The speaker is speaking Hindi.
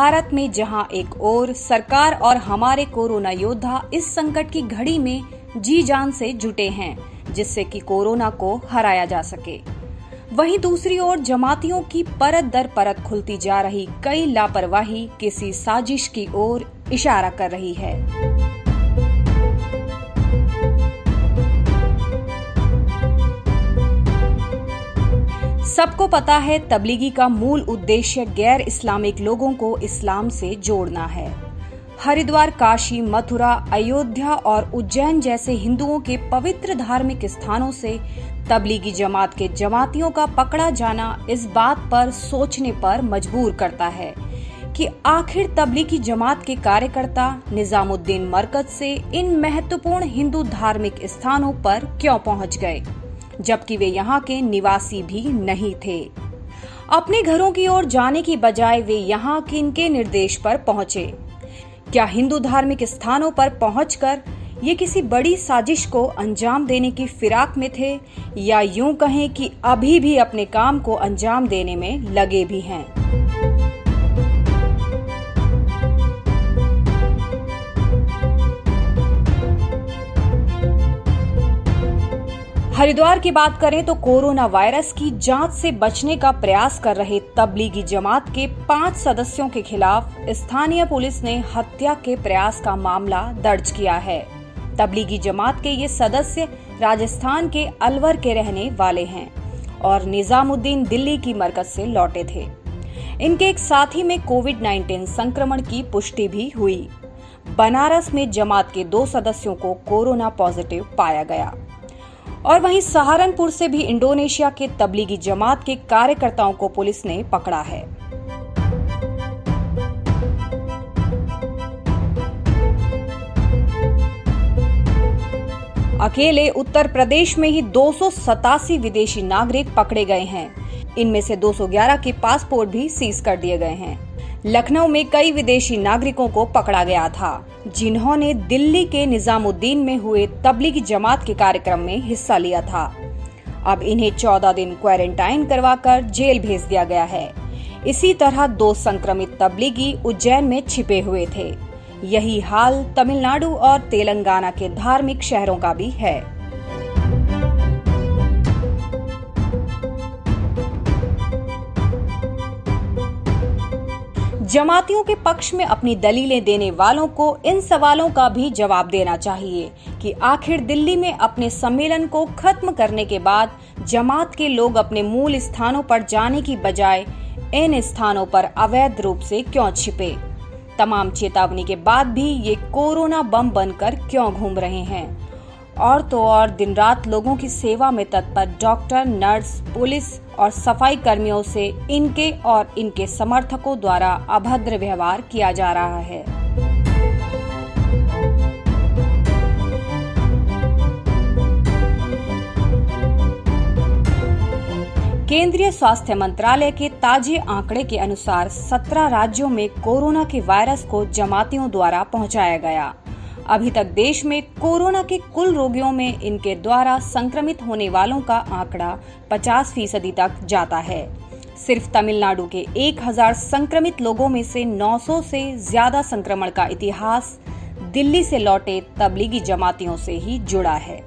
भारत में जहाँ एक ओर सरकार और हमारे कोरोना योद्धा इस संकट की घड़ी में जी जान से जुटे हैं, जिससे कि कोरोना को हराया जा सके। वहीं दूसरी ओर जमातियों की परत दर परत खुलती जा रही कई लापरवाही किसी साजिश की ओर इशारा कर रही है। सबको पता है, तबलीगी का मूल उद्देश्य गैर इस्लामिक लोगों को इस्लाम से जोड़ना है। हरिद्वार, काशी, मथुरा, अयोध्या और उज्जैन जैसे हिंदुओं के पवित्र धार्मिक स्थानों से तबलीगी जमात के जमातियों का पकड़ा जाना इस बात पर सोचने पर मजबूर करता है कि आखिर तबलीगी जमात के कार्यकर्ता निजामुद्दीन मरकज से इन महत्वपूर्ण हिंदू धार्मिक स्थानों पर क्यों पहुँच गए। जबकि वे यहाँ के निवासी भी नहीं थे। अपने घरों की ओर जाने की बजाय वे यहाँ किन के निर्देश पर पहुँचे? क्या हिंदू धार्मिक स्थानों पर पहुंचकर ये किसी बड़ी साजिश को अंजाम देने की फिराक में थे, या यूँ कहें कि अभी भी अपने काम को अंजाम देने में लगे भी हैं? हरिद्वार की बात करें तो कोरोना वायरस की जाँच से बचने का प्रयास कर रहे तबलीगी जमात के पाँच सदस्यों के खिलाफ स्थानीय पुलिस ने हत्या के प्रयास का मामला दर्ज किया है। तबलीगी जमात के ये सदस्य राजस्थान के अलवर के रहने वाले हैं और निजामुद्दीन दिल्ली की मरकज से लौटे थे। इनके एक साथी में कोविड 19 संक्रमण की पुष्टि भी हुई। बनारस में जमात के दो सदस्यों को कोरोना पॉजिटिव पाया गया। और वहीं सहारनपुर से भी इंडोनेशिया के तबलीगी जमात के कार्यकर्ताओं को पुलिस ने पकड़ा है। अकेले उत्तर प्रदेश में ही दो सौ सतासी विदेशी नागरिक पकड़े गए हैं। इनमें से 211 के पासपोर्ट भी सीज कर दिए गए हैं। लखनऊ में कई विदेशी नागरिकों को पकड़ा गया था, जिन्होंने दिल्ली के निजामुद्दीन में हुए तबलीगी जमात के कार्यक्रम में हिस्सा लिया था। अब इन्हें 14 दिन क्वारंटाइन करवाकर जेल भेज दिया गया है। इसी तरह दो संक्रमित तबलीगी उज्जैन में छिपे हुए थे। यही हाल तमिलनाडु और तेलंगाना के धार्मिक शहरों का भी है। जमातियों के पक्ष में अपनी दलीलें देने वालों को इन सवालों का भी जवाब देना चाहिए कि आखिर दिल्ली में अपने सम्मेलन को खत्म करने के बाद जमात के लोग अपने मूल स्थानों पर जाने की बजाय इन स्थानों पर अवैध रूप से क्यों छिपे? तमाम चेतावनी के बाद भी ये कोरोना बम बनकर क्यों घूम रहे हैं? और तो और दिन रात लोगों की सेवा में तत्पर डॉक्टर, नर्स, पुलिस और सफ़ाई कर्मियों से इनके और इनके समर्थकों द्वारा अभद्र व्यवहार किया जा रहा है। केंद्रीय स्वास्थ्य मंत्रालय के ताजे आंकड़े के अनुसार 17 राज्यों में कोरोना के वायरस को जमातियों द्वारा पहुँचाया गया। अभी तक देश में कोरोना के कुल रोगियों में इनके द्वारा संक्रमित होने वालों का आंकड़ा 50 फ़ीसदी तक जाता है। सिर्फ़ तमिलनाडु के 1000 संक्रमित लोगों में से 900 से ज़्यादा संक्रमण का इतिहास दिल्ली से लौटे तबलीगी जमातियों से ही जुड़ा है।